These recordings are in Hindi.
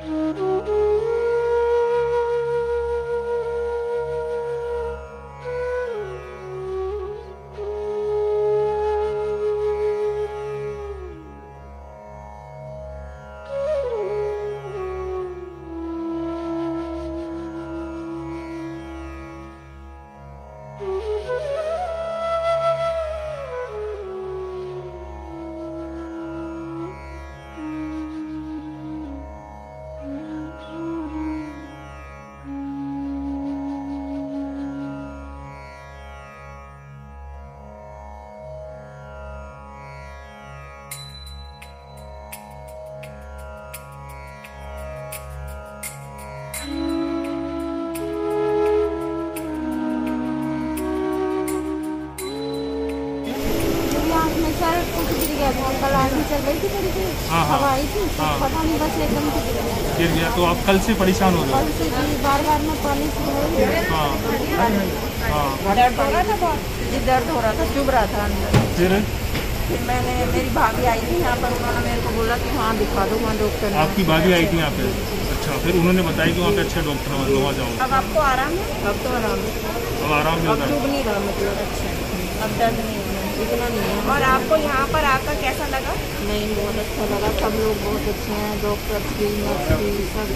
मेरी कल आँधी थी थोड़ी सी हाँ, हाँ। हवा आई थी तो हाँ। पता नहीं बस एकदम से गिर गया। तो आप कल से परेशान हो रहे कल से जी बार बार में पानी हो। दर्द हो। रहा था बहुत। जी दर्द हो रहा था चुभ रहा था अंदर। फिर? फिर मैंने मेरी भाभी आई थी यहाँ पर उन्होंने मेरे को बोला कि वहाँ दिखा दो वहाँ डॉक्टर आपकी भाभी आई थी यहाँ पे? अच्छा फिर उन्होंने बताया कि वहाँ पे अच्छे डॉक्टर हैं वहाँ जाओ। अब आपको आराम है? अब तो आराम है। अब आराम मिल रहा है। चुभ नहीं रहा मतलब अच्छा। अब दर्द नहीं इतना नहीं है। और आपको यहाँ पर आकर कैसा लगा? नहीं बहुत अच्छा लगा। सब लोग बहुत अच्छे हैं। डॉक्टर भी नर्स भी सब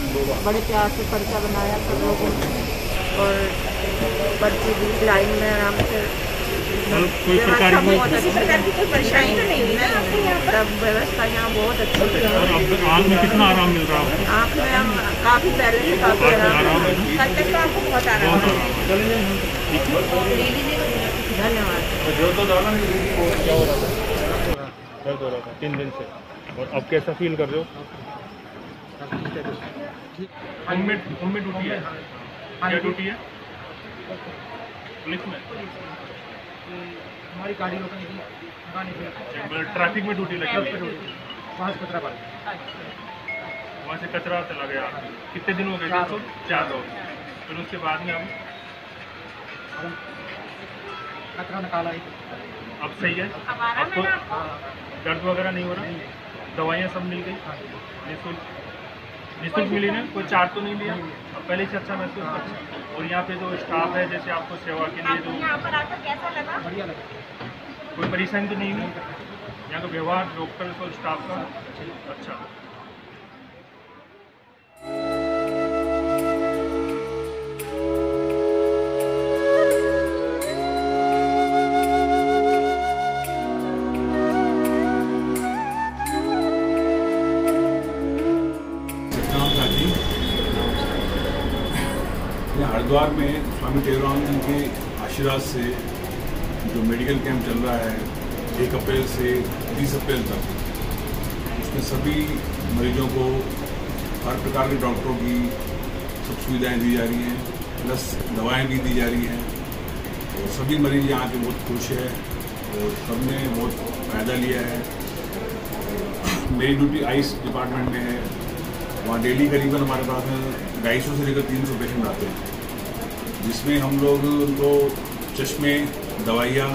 बड़े प्यार से पर्चा बनाया सब लोगों ने। और पर्ची भी लाइन में आराम से। कोई प्रकार की बहुत अच्छी प्रकार की कोई परेशानी तो नहीं हुई ना आपको यहाँ पर? व्यवस्था यहाँ बहुत अच्छी है और आँख में कितना आराम मिल रहा है आँख में हम काफ़ी पहले से काफ़ी आराम। है। कल तक तो आपको बहुत आराम है। धन्यवाद। दर्द हो रहा था तीन दिन से। और अब कैसा फील कर रहे हो? होम में होम में ड्यूटी है क्या ड्यूटी है पुलिस में? हमारी गाड़ी रोकने की ट्रैफ़िक में ड्यूटी लगी है? पाँच कचरा वहाँ से कचरा चला गया। कितने दिन हो गए? चार इसको? फिर उसके बाद में अब कचरा निकाला ही अब सही है? आपको दर्द वगैरह नहीं हो रहा? दवाइयाँ सब मिल गई? निःशुल्क? निःशुल्क मिली ना? कोई चार्ज तो नहीं लिया? अब पहले से अच्छा महसूस कर और यहाँ पे जो स्टाफ है जैसे आपको सेवा के लिए जो यहाँ पर आकर कैसा लगा? बढ़िया लगा। कोई परेशानी तो नहीं हुई? यहाँ का व्यवहार डॉक्टर और स्टाफ का? अच्छा। हरिद्वार में स्वामी टेवराम जी के आशीर्वाद से जो मेडिकल कैंप चल रहा है, एक अप्रैल से बीस अप्रैल तक, उसमें सभी मरीजों को हर प्रकार के डॉक्टरों की सब सुविधाएँ दी जा रही हैं, प्लस दवाएँ भी दी जा रही हैं। और सभी मरीज़ यहाँ के बहुत खुश है और सबने बहुत फ़ायदा लिया है। मेरी ड्यूटी आइस डिपार्टमेंट में है। वहाँ डेली करीबन हमारे पास में ढाई सौ से लेकर तीन सौ पेशेंट आते हैं। जिसमें हम लोग उनको चश्मे, दवाइयाँ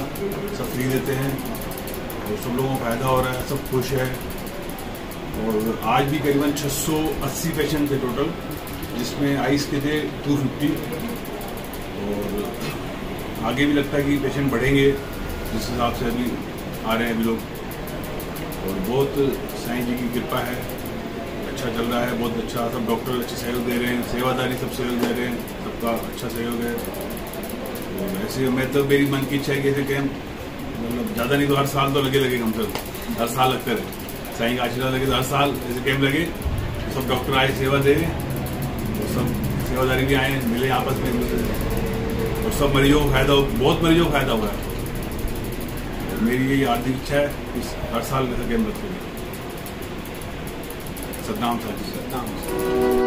सब फ्री देते हैं। और सब लोगों को फ़ायदा हो रहा है, सब खुश है। और आज भी करीबन 680 पेशेंट थे टोटल जिसमें आइस के थे 250 और आगे भी लगता है कि पेशेंट बढ़ेंगे, जिस हिसाब से अभी आ रहे हैं अभी लोग। और बहुत साईं जी की कृपा है। अच्छा चल रहा है, बहुत अच्छा सब डॉक्टर अच्छे सहयोग दे रहे हैं, सेवादारी सब सहयोग दे रहे हैं, सबका अच्छा सहयोग है। और ऐसे मैं तो मेरी मन की इच्छा है कि ऐसे कैंप मतलब ज़्यादा नहीं तो हर साल तो लगे लगे कम से कम हर साल लगते रहे। साईं का आशीर्वाद लगे तो हर साल ऐसे कैंप लगे तो सब डॉक्टर आए, सेवा दे और सब सेवादारी भी आए, मिले आपस में और सब मरीजों को फ़ायदा हो, बहुत मरीजों को फ़ायदा हुआ है। मेरी यही आर्थिक इच्छा है कि हर साल ऐसा कैंप लगते Saddam Saddam.